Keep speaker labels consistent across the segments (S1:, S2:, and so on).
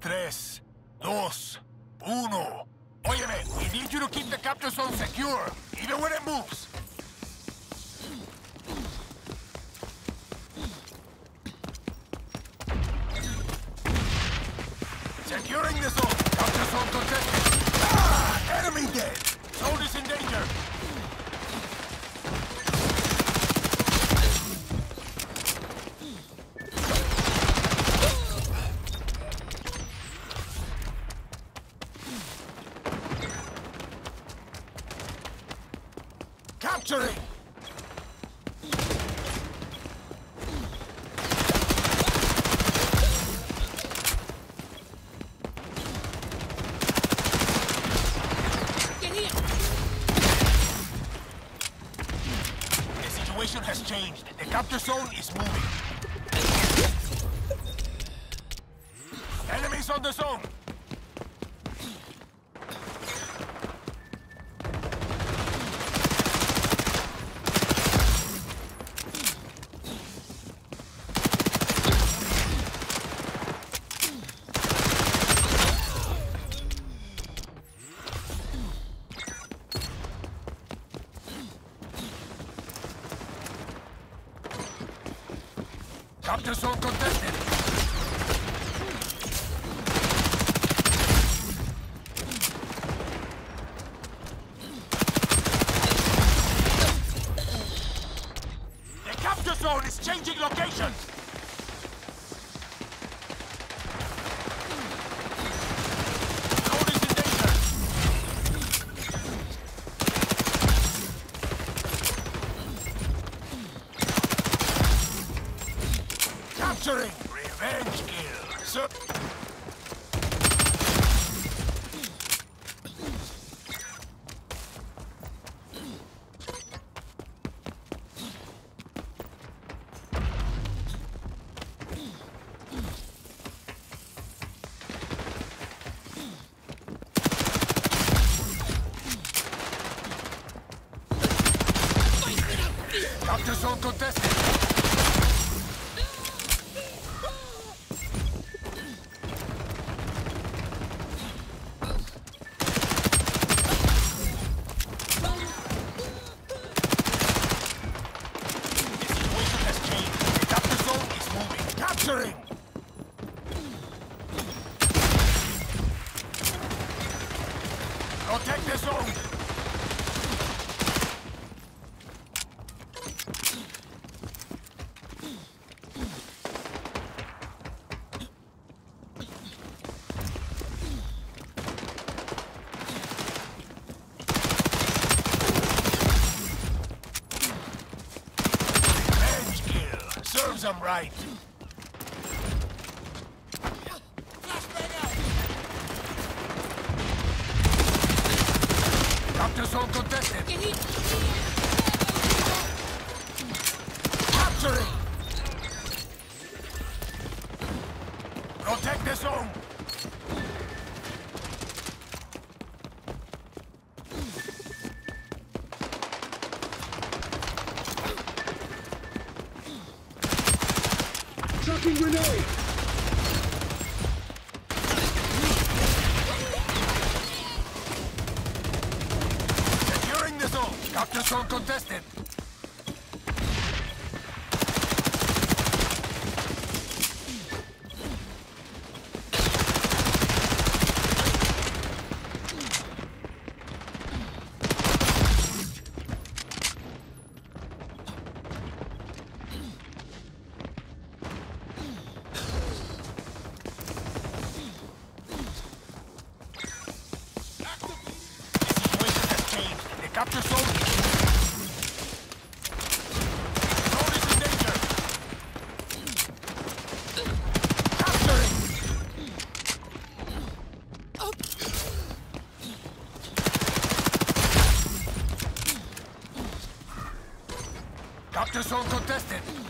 S1: tres, dos, uno. Óyeme, we need you to keep the capture zone secure, even when it moves. Securing the zone. Capture zone contested. Capturing!
S2: Get here!
S1: The situation has changed. The capture zone is moving. Enemies on the zone! Capture zone contested. The capture zone is changing location. Zone is in danger. Capturing! Revenge kill! Sir. Capture zone contested. The situation has changed. The capture Capturing! Protect the zone! Revenge kill. Serves them right. Capture zone contested.
S2: Here!
S1: Capturing! Protect the zone!
S3: Chucking grenade!
S1: Securing the zone! Capture zone contested! The situation has changed. The capture. Capturing! Capture zone contested.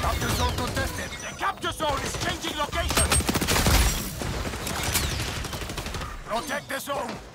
S1: Capture zone contested. The capture zone is changing location. Protect the zone.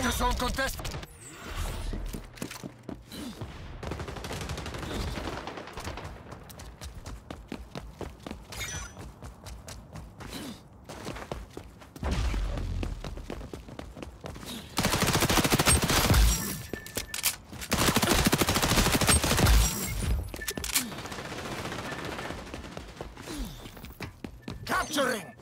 S1: Capture zone contest! Capturing!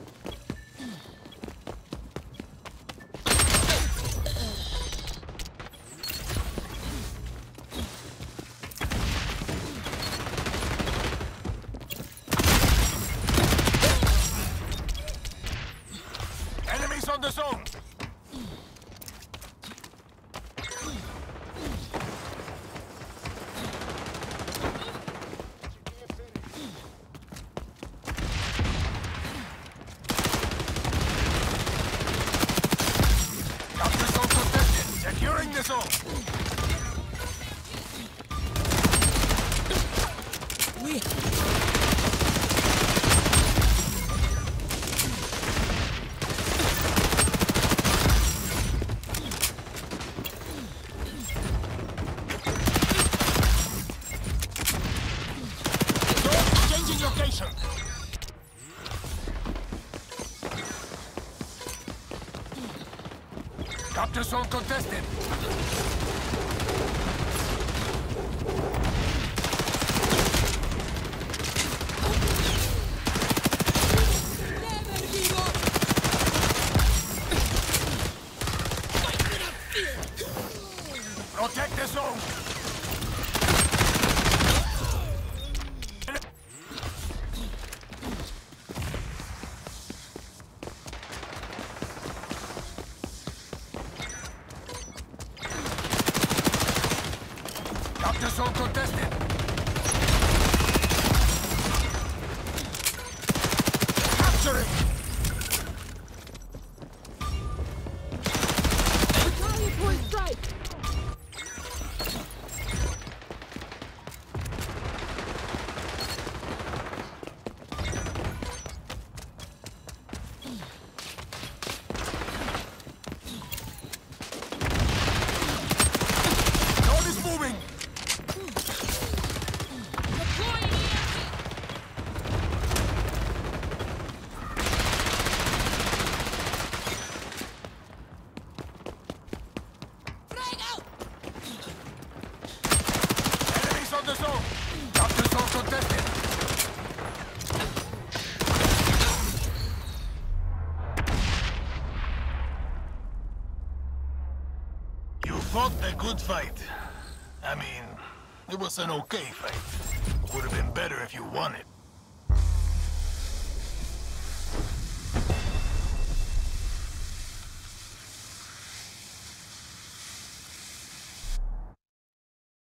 S1: Securing the Zone contested. Fought a good fight. I mean, it was an okay fight. Would have been better if you won it.